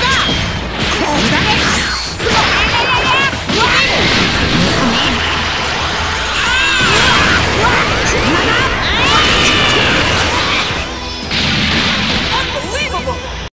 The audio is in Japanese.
だ